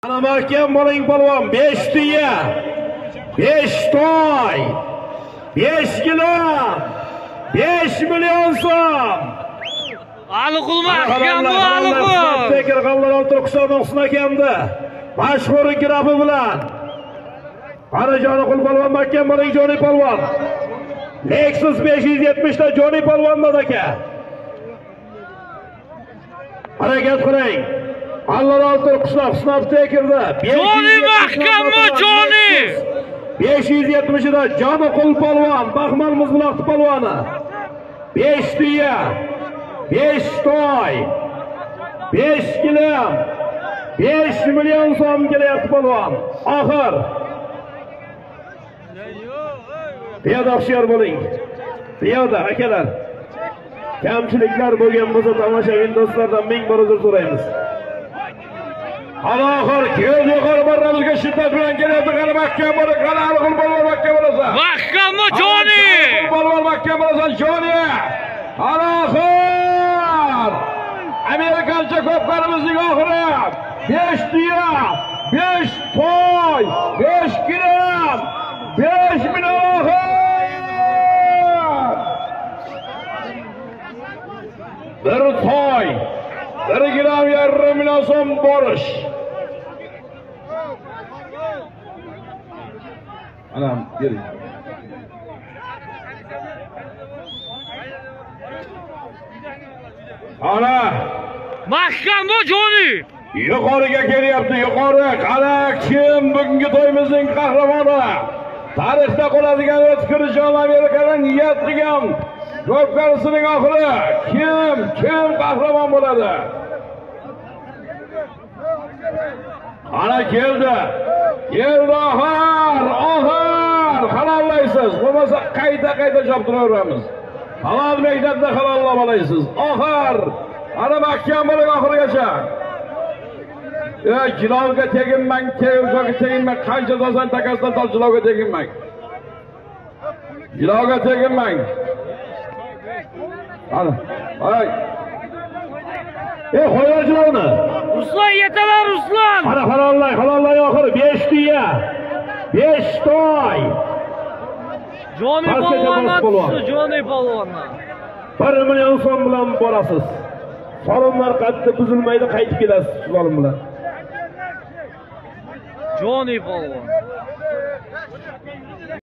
Ana mahkam bo'ling polvon 5 tuya. 5 toy. 5 gilam. 5 million so'm. Aliqul mahkam bu Aliqul. Bekir G'allar olti Husan Husn akamda. Mashhur grafi bilan. Qarajoni qul polvon mahkam bo'ling Joni polvon Lexus 570 ta Joni polvondan aka harakat qiling Alloh olti qishloq sinab tekirdi Joni mahkammi Joni? 570 da Joni qul polvon Baxmal Muzbuloq polvoni 5 tuya 5 toy 5 gilam 5 million so'm kelyapti polvon oxir. Piyoda hushyor bo'ling. Piyoda akalar. Kamchiliklar bo'lgan bo'lsa tomoshabin do'stlardan ming bor uzr so'raymiz Ko'z yuqori marramizga shiddat bilan kelyapti qani mahkam bo'lib qani alqul polvon mahkam bo'lasan Mahkammi Joni. polvon mahkam bo'lasan joni? Aloxir amerikancha ko'pkarimizning oxiri besh tuya besh toy besh gilam besh million oxir! Bir toy bir gilam yarim million so'm borish anam bering ana! Mahkam bu Joni. yuqoriga kelyapti yuqori qara kim bugungi to'yimizning qahramoni tarixda qoladigan o'tkirjon amerikadan niyat qilgan ko'pkarisining oxiri kim kim qahramon bo'ladi ana keldi keldi oxir bo'lmasa qayta qayta choptiraveramiz. Halol mehnatni halollab olaysiz oxir ana mahkam bo'ling oxirigacha. Jilovga teginmang tegirchoqqa teginmang qancha dolsan takasidan tol jilovga teginmang. Jilovga teginmang. Ana ay e qo'yar jilovni. Ruslan yetalar Ruslan. Ana halollay, halollay oxiri 5 tuya. 5 toy. Joni Pastga polvondan bos polvon. tushdi Joni polvondan. 1 million so'm bilan borasiz. Solimlar qatti buzilmaydi, qaytib kelasiz solim bilan. Joni polvon.